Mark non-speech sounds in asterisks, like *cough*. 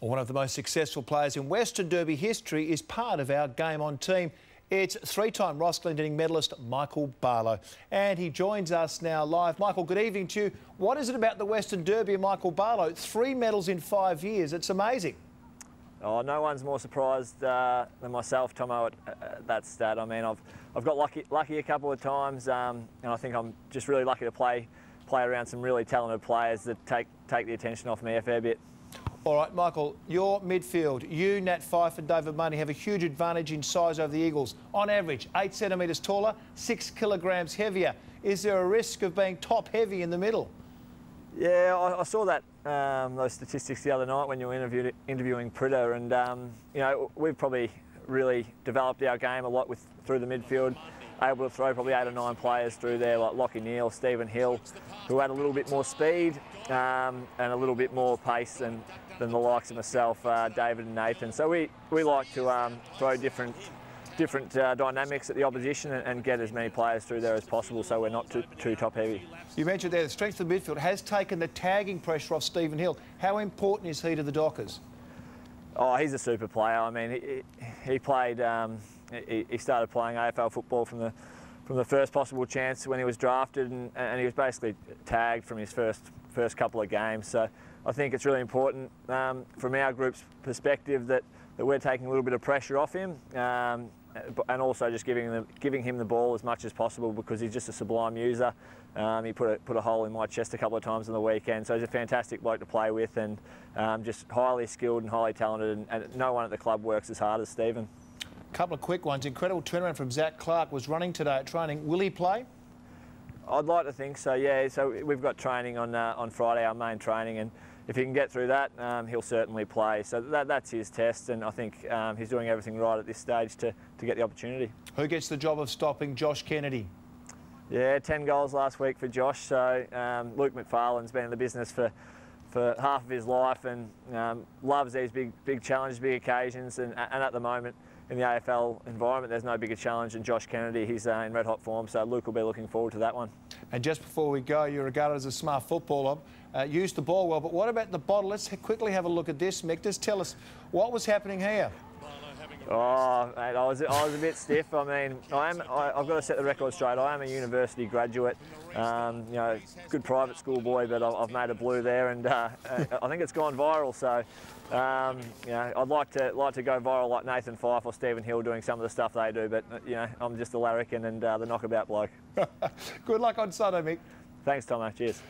One of the most successful players in Western Derby history is part of our Game On team. It's three-time Ross Glendinning medalist Michael Barlow. And he joins us now live. Michael, good evening to you. What is it about the Western Derby and Michael Barlow? Three medals in five years. It's amazing. Oh, no one's more surprised uh, than myself, Tomo, at, at, that stat. I mean, I've, I've got lucky, lucky a couple of times, um, and I think I'm just really lucky to play play around some really talented players that take, take the attention off me a fair bit. All right, Michael, your midfield, you, Nat Fyfe and David Mundy have a huge advantage in size over the Eagles. On average, eight centimetres taller, six kilograms heavier. Is there a risk of being top heavy in the middle? Yeah, I, I saw that um, those statistics the other night when you were interviewing Pritter, and um, you know we've probably really developed our game a lot with through the midfield able to throw probably eight or nine players through there, like Lachie Neale, Stephen Hill, who had a little bit more speed um, and a little bit more pace than, than the likes of myself, uh, David and Nathan. So we, we like to um, throw different different uh, dynamics at the opposition and, and, get as many players through there as possible so we're not too, too top heavy. You mentioned there the strength of the midfield has taken the tagging pressure off Stephen Hill. How important is he to the Dockers? Oh, he's a super player. I mean, he, he played um, he, he started playing AFL football from the from the first possible chance when he was drafted, and, and he was basically tagged from his first first couple of games. So I think it's really important um, from our group's perspective that, that we're taking a little bit of pressure off him. Um, and also just giving, the, giving him the ball as much as possible because he's just a sublime user. Um, he put a, put a hole in my chest a couple of times on the weekend, so he's a fantastic bloke to play with and um, just highly skilled and highly talented, and, and no one at the club works as hard as Stephen A couple of quick ones. Incredible turnaround from Zac Clarke was running today at training. Will he play? I'd like to think so, yeah. So we've got training on uh, on Friday, our main training, and if he can get through that, um, he'll certainly play. So that, that's his test, and I think um, he's doing everything right at this stage to, to get the opportunity. Who gets the job of stopping Josh Kennedy? Yeah, 10 goals last week for Josh. So um, Luke McPharlin's been in the business for for half of his life and um, loves these big big challenges, big occasions, and, and at the moment in the AFL environment, there's no bigger challenge than Josh Kennedy. He's uh, in red hot form, so Luke will be looking forward to that one. And just before we go, you're regarded as a smart footballer. Uh, used the ball well, but what about the bottle? Let's quickly have a look at this, Mick. Just tell us what was happening here. Oh, mate, I was, I was a bit stiff. I mean, I am, I, have got to set the record straight. I am a university graduate, um, you know, good private school boy, but I've, I've made a blue there, and uh, I think it's gone viral. So, um, you know, I'd like to like to go viral like Nathan Fyfe or Stephen Hill doing some of the stuff they do, but you know, I'm just a larrikin and uh, the knockabout bloke. *laughs* good luck on Sunday, Mick. Thanks, Tomo. Cheers.